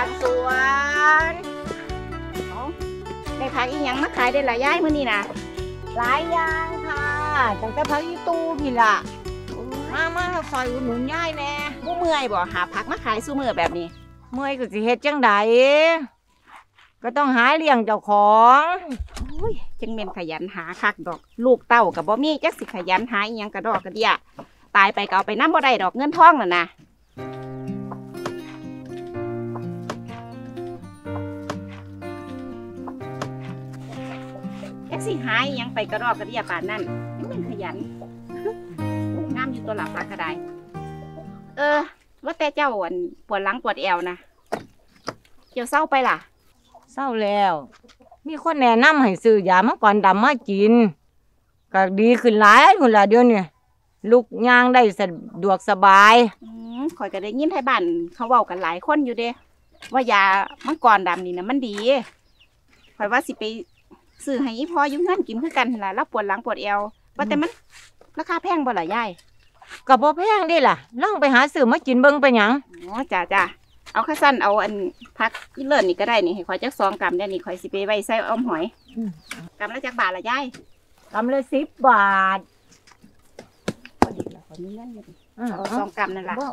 จากสวนเอาได้ผักอีหยังมาขายได้หลายย่ายมื้อนี้นะหลายอย่างค่ะตั้งแต่พักอีตู้พี่ละมามาซอยอุดหนุนยายแหน่บ่เมื่อยบ่หาผักมาขายซุมื้อแบบนี้ เมื่อยก็สิเฮ็ดจังใดก็ต้องหาเลี้ยงเจ้าของโอ้ยจังแม่นขยันหาคักดอก ลูกเต้าก็บ่มีจักสิขยันหาอีหยังกระดอกกระเดียตายไปก็เอาไปนำบ่ได้ดอกเงินทองนั่นน่ะ สิหาอีหยังไปกระดอกกระเดียป่านนั้นจังแม่นขยันน้ำอยู่ตัวหลับปลากระไดเออ ว่าแต่เจ้าอันปวดหลังปวดแอวนะเจ้าเศร้าไปล่ะ เศร้าแล้ว มีคนแนะนำให้ซื้อยามังกรดำมากินก็ดีขึ้นหลายพุ่นละเดี๋ยวนี้ลุกย่างได้สะดวกสบายอืมข่อยก็ได้ยินไทยบ้านเขาเว้ากันหลายคนอยู่เด้ว่ายามังกรดำนี่นะมันดีข่อยว่าสิไป ซื้อให้อีพ่ออยุ่งเงินกินคือกันหั่นล่ะแล้วปวดหลังปวดแอวว่าแต่มันราคาแพงบ่ล่ะยายก็บ่แพงเด้ล่ะลองไปหาซื้อมากินเบิ่งไปหยังอ๋อจ้าจ้าเอาข้าสั้นเอาอันพักอีเลิศนี่ก็ได้นี่ให้ข่อยจักสองกรัมเดี๋ยวนี้ข่อยสิไปไว้ใส่อ้อมหอยกรัมละจักบาทละยายกำละสิบบาทพอดีแล้วข่อยมีเงินอยู่ดิอืมเอาสองกรัมนั่นล่ะบ่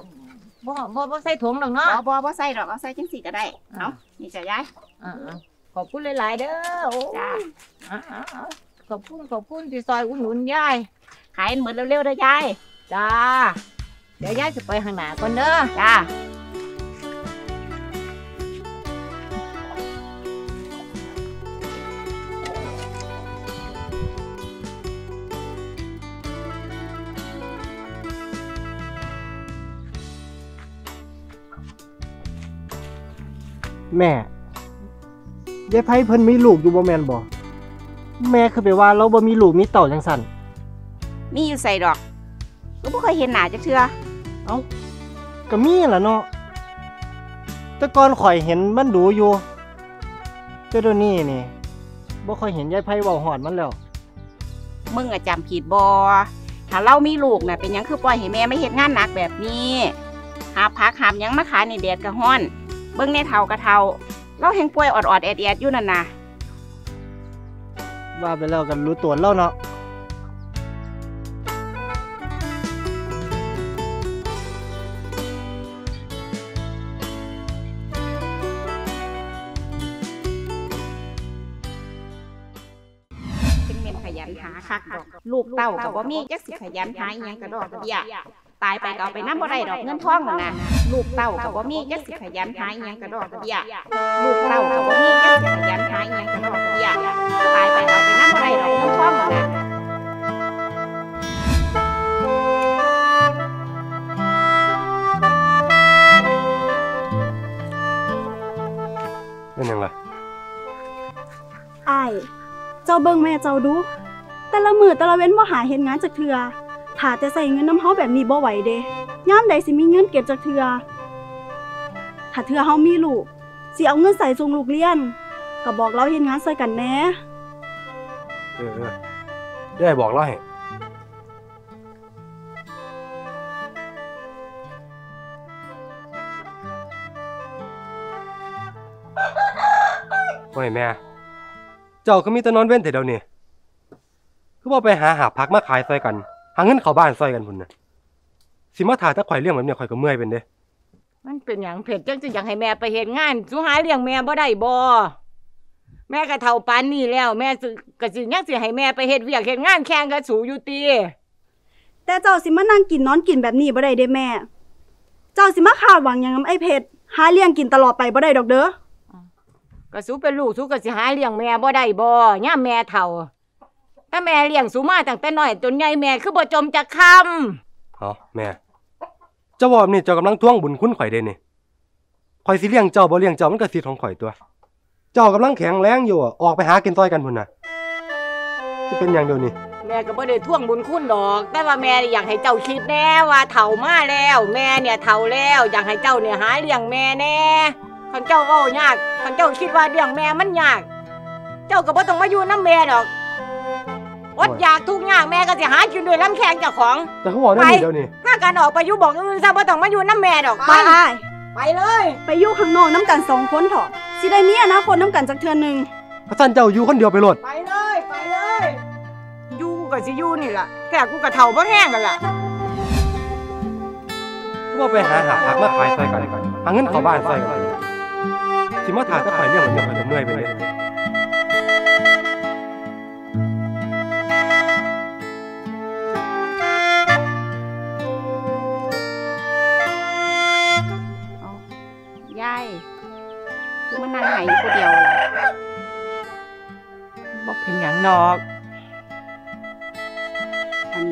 บ่บ่บ่ใส่ถุงหรอกเนาะ บ่บ่บ่ใส่ดอกเอาใส่จังสี่ก็ได้อ่าเอานี่จ้ะยาย อ่าๆ ขอบคุณหลาย ๆ เด้อโอ้จ้าอ่าๆๆขอบคุณขอบคุณที่ซอยอุดหนุนยาย ขายเหมือนเร็วๆเด้อยาย จ้า เดี๋ยวยายจะไปข้างหน้าก่อนเด้อ จ้าแม่ ยายไพ่เพิ่นมีลูกอยู่บ่แม่นบ่แม่คือไปว่าเราบ่มีลูกมีเต่าจังสั่นมีอยู่ใส่ดอกก็บ่เคยเห็นหน้าจักเทื่อก็มีล่ะเนาะแต่ก่อนข่อยเห็นมันดูอยู่แต่เดี๋ยวนี้นี่บ่ค่อยเห็นยายไพ่เว้าฮอดมันแล้ว มึงอะจำผิดบ่ถ้าเรามีลูกน่ะเป็นหยังคือปล่อยให้แม่ไม่เฮ็ดงานหนักแบบนี้ หาผักหามหยังมาขายในแดดกะฮ้อน เบิ่งในเฒ่ากะเฒ่า เราแฮงป่วยออดๆแอดๆอยู่นั่นน่ะว่าไปแล้วกันรู้ตัวแล้วเนาะเป็นเม่นขยันหาคักดอกลูกเต้าก็บ่มีจักสิขยันหาอีหยังกะดอกกระเดีย ตายไปก็เอาไปนำบ่ได้ดอกเงินทองนั่นน่ะลูกเต้าก็บ่มีจักสิขยันหาอีหยังกะดอกกระเดียลูกเต้าก็บ่มีจักสิขยันหาอีหยังกะดอกกระเดียตายไปก็เอาไปนำบ่ได้ดอกเงินทองนั่นน่ะเป็นหยังล่ะอ้ายเจ้าเบิ่งแม่เจ้าดู แต่ละมือแต่ละเว้นบ่หาเฮ็ดงานจักเทื่อ ถ้าแต่ใส่เงินน้ำเฮาแบบนี้บ่ไหวเด้ยามใดสิมีเงินเก็บจักเทื่อถ้าเทื่อเฮามีลูกสิเอาเงินใส่ส่งลูกเรียนก็บอกเราเฮ็ดงานใส่กันแหน่เออเออเดี๋ยวให้บอกเล่าให้โอ้ยแม่ เจ้าก็มีแต่นอนเว้นแต่เดี๋ยวนี้คือบ่ไปหาหาพักมาขายซอยกัน หาเงินเข้าบ้านซอยกันพุ่นน่ะสิมาถ่ายถ้าข่อยเลี้ยงแบบเนี้ยข่อยก็เมื่อยเป็นเด้มันเป็นหยังเผ็ดจังสิอยากให้แม่ไปเฮ็ดงานสุหาเลี้ยงแม่บ่ได้บ่แม่ก็เฒ่าปานนี้แล้ว แม่สิก็สิยังสิให้แม่ไปเฮ็ดเวียกเฮ็ดงานแข่งกับสูอยู่ติแต่เจ้าสิมานั่งกินนอนกินแบบนี้บ่ได้เด้แม่ เจ้าสิมาคาดหวังหยังกับไอ้เพชรหาเลี้ยงกินตลอดไปบ่ได้ดอกเด้อก็สูเป็นลูกสูก็สิหาเลี้ยงแม่บ่ได้บ่ย่ามแม่เฒ่า ถ้าแม่เลี้ยงสูมาตั้งแต่น้อยจนใหญ่แม่คือบ่จมจักคำเอ๋อแม่เจ้าว่าแบบนี้เจ้ากำลังทวงบุญคุณข่อยเด้นี่ข่อยสิเลี้ยงเจ้าบ่เลี้ยงเจ้ามันก็สิทธิ์ของข่อยตัว เจ้ากำลังแข็งแรงอยู่อะออกไปหากินซอยกันพุ่นน่ะสิเป็นหยังเดี๋ยวนี้แม่ก็บ่ได้ท่วงบุญคุณดอก แต่ว่าแม่อยากให้เจ้าคิดแน่ว่าเฒ่ามาแล้ว แม่เนี่ยเฒ่าแล้ว อยากให้เจ้าเนี่ยหาเลี้ยงแม่แน่คันเจ้าเว้ายากคันเจ้าคิดว่าเลี้ยงแม่มันยาก เจ้าก็บ่ต้องมาอยู่นํแม่ดอก อดอยากทุกข์ยากแม่ก็สิหากินด้วยลำแข้งเจ้าของ แต่เขาบอกได้นี่เดี๋ยวนี้ถ้าการออกไปอยู่บอกอื่นซะบ่ต้องมาอยู่นํแม่ดอกไปอ้ายไปเลย ไปอยู่ข้างนอกน้ำกันสองคนเถอะสิได้มีอนาคตน้ำกันจักเทื่อหนึงพระสันเจ้าอยู่คนเดียวไปโลดไปเลยไปเลยอยู่กูกับสิอยู่นี่ล่ะแค่กูกับเฒ่าบ่แห้งกันล่ะก็บ่ไปหาหาพักมาขายซอยกันหาเงินเข้าบ้านซอยกันสิมาถ่ายถ้าข่อยเรื่องมันจะข่อยจะเมื่อยไปเลย ยายคือมันนั่งไหายอยู่คนเดียวล่ะบ่เป็นหยังดอกอัน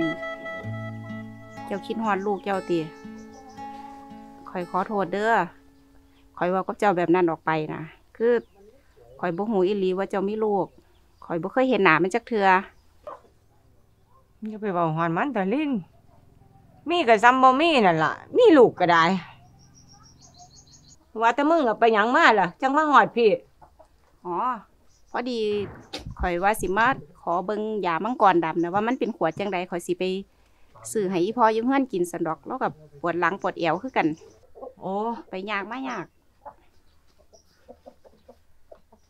เจ้าคิดฮอดลูกเจ้าติคอยขอโทษเด้อคอยเว่ากับเจ้าแบบนั้นออกไปนะคือคอยบ่หูอีหลีว่าเจ้ามีลูกคอยบ่เคยเห็นหน้ามันจักเทื่ออย่าไปเว้าฮอนมันตะลินมีก็ซ้ำบ่มีนั่นล่ะ มีลูกก็ได้ ว่าแต่มึงอะไปหยังมาล่ะ จังมาฮอดพี่ อ๋อพอดีคอยว่าสิมาขอเบิ่งยามังกรดำนะว่ามันเป็นขวดจังใดคอยสิไปซื้อให้อีพ่ออยืมเฮือนกินสันดอกแล้วกับปวดหลังปวดเอวคือกัน โอ้ไปยากมายาก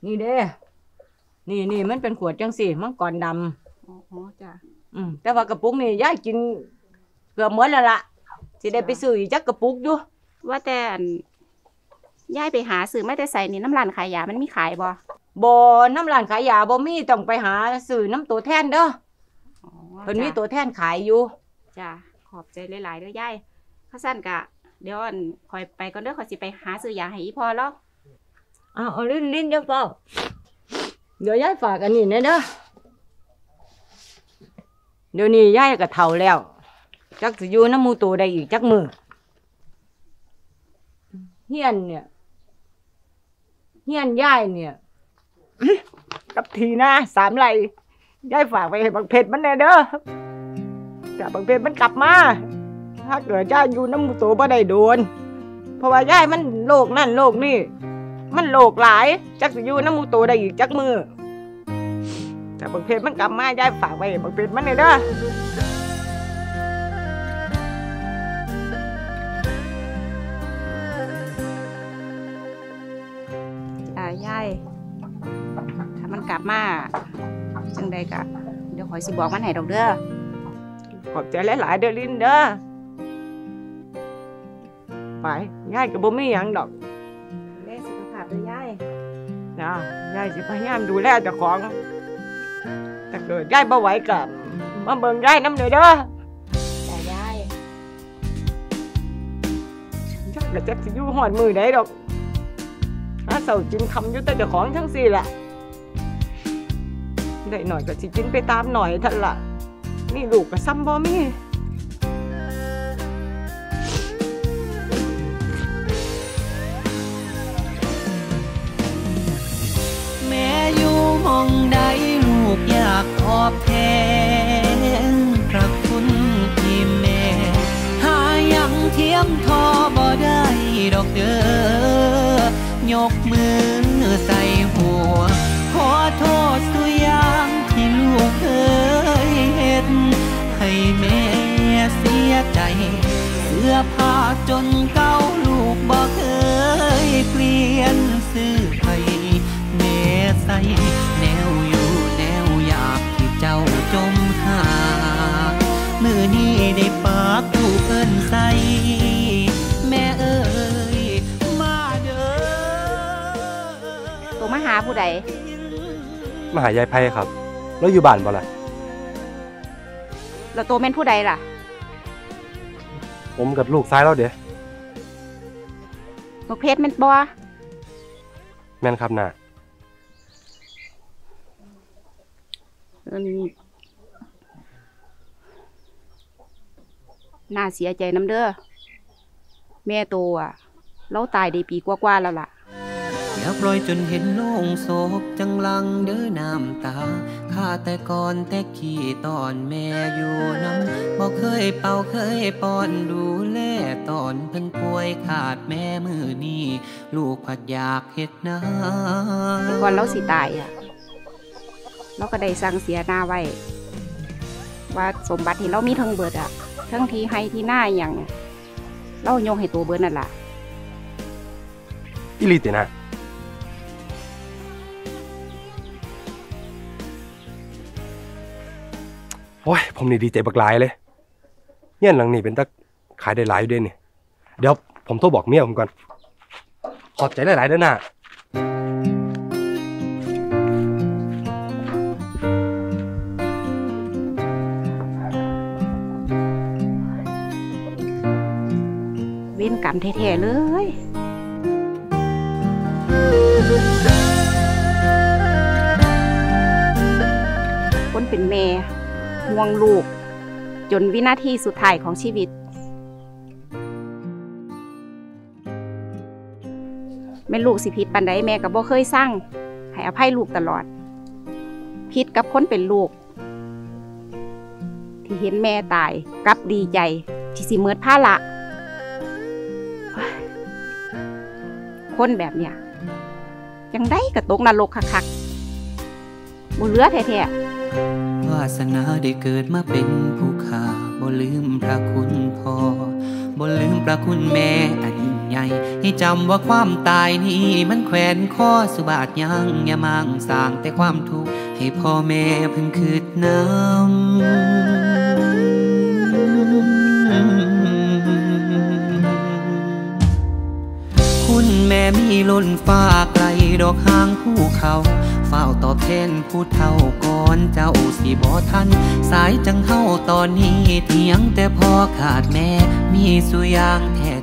นี่เด้ นี่นี่มันเป็นขวดจังสี่มังกรดำอ๋อจ้ะอืมแต่ว่ากระปุกนี่ยายกิน เกือบหมดแล้วล่ะสิได้ไปซื้ออีกจักกระปุกอยู่ว่าแต่อัน ยายไปหาซื้อไม่แต่ใส่นี่น้ำร้านขายยามันมีขายบ่บ่น้ำร้านขายยาบ่มีต้องไปหาซื้อน้ำตัวแทนเด้ออ๋อเพิ่นมีจ้ะตัวแทนขายอยู่ จ้ะขอบใจหลายๆเด้อยายข้าสั้นกะ เดี๋ยวอันคอยไปก่อนเด้อคอยสิไปหาซื้อยาให้อีพ่อแล้วอ้าวเอาลิ้นลิ้นเดี๋ยวเปล่าเดี๋ยวยายฝากอันนี้แน่เด้อเดี๋ยวนี้ยายก็เฒ่าแล้ว จักสิอยู่น้ำหมูตัวได้อีกจักมือ เฮียนเนี่ยเฮียนย่ายเนี่ย กับทีนะสามไหลย่ายฝากไปให้บังเพชรมันแน่เด้อแต่บังเพชรมันกลับมา ถ้าเกิดย่ายอยู่น้ำมูตัวบ่ได้โดน เพราะว่าย่ายมันโรคนั่นโรคนี่ มันโลกหลาย จักสิอยู่น้ำมูโตได้อีกจักมือแต่บางเพชรมันกลับมาย่ายฝากไว้บางเพชรมันเลยเด้อ มันกลับมาจังใดกะเดี๋ยวคอยสิบอกมันให้ดอกเด้อขอบใจหลายๆเด้อลินเด้อไปยายก็บ่มีหยังดอกแม่สุขภาพเด้อยายนะยายสิพยายามดูแลเจ้าของถ้าเกิดยายบ่ไหวก็มาเบิ่งยายน้ำเลยเด้อจ้ายายยายก็จักสิอยู่หอดมือได้ดอกหาเสากินคำอยู่แต่เจ้าของทั้งสี่ล่ะ ได้หน่อยก็สิกินไปตามหน่อยท่านล่ะนี่ลูกก็ซ้ำบ่มีแม่อยู่หมองใดลูกอยากตอบแทนพระคุณที่แม่ หายังเทียมทอบ่ได้ดอกเด้อยกมือ สื้อผ้าจนเก่าลูกบ่เคยเปลี่ยนซื้อให้แม่ใส่แนวอยู่แนวอยากที่เจ้าจมหา มือนี้ได้ปากลูกเอิ้นใส่แม่เอ้ยมาเด้อตัวมาหาผู้ใดมาหายายไพ่ครับ แล้วอยู่บ้านบ่ล่ะแล้วตัวแม่นผู้ใดล่ะ ผมกับลูกซ้ายแล้วเด้นกเพชรแม่นบ่แม่นครับน่ะอันน่าเสียใจน้ำเด้อแม่โตอะ เราตายได้ปีกว่าๆแล้วล่ะ อย่าปล่อยจนเห็นโลงโศกจังลังเด้อน้ำตาข้าแต่ก่อนแต่ขี้ตอนแม่อยู่น้ำบอกเคยเป่าเคยป้อนดูแลตอนเพิ่นป่วยขาดแม่มือนี้ลูกผัดอยากเฮ็ดนาแต่ก่อนเราสิตายอะเราก็ได้สั่งเสียหน้าไว้ ว่าสมบัติที่เรามีทั้งเบิดอะทั้งที่ให้ที่หน้าอหย่างเราโยงให้ตัวเบิดนั่นล่ะอีหลีตินะ โอ้ย ผมนี่ดีใจบักหลายเลยเงี้ยหลังนี่เป็นตะขายได้หลายอยู่ด้นี่เดี๋ยวผมโทรบอกเมียผมก่อน ขอบใจหลายๆด้อน่ะเว้นกรรมแท้ๆเลยคนเป็นแม่ ห่วงลูก จนวินาทีสุดท้ายของชีวิตแม่ลูกสิผิดปันใดแม่ก็บ่เคยสร้างให้อภัยลูกตลอดผิดกับคนเป็นลูก ที่เห็นแม่ตายกับดีใจที่สิเมิดผ้าละเฮ้ยคนแบบเนี้ยยังได้กระตกนรกคักๆบุเลือแท้ๆ วาสนาได้เกิดมาเป็นผู้ขาบ่ลืมพระคุณพ่อบ่ลืมพระคุณแม่อันยิ่งใหญ่ให้จำว่าความตายนี้มันแขวนคอสุบาทยังอย่ามังสร้างแต่ความทุกข์ให้พ่อแม่พิ่งคืดน้ำคุณแม่มีล้นฟ้าไกลดอกหางภูเขา ฝ้าตอบแทนผู้เฒ่าก่อนเจ้าสิบ่ทัน สายจังเฮาตอนนี้เถียงแต่พ่อขาดแม่มีสุอยางแท้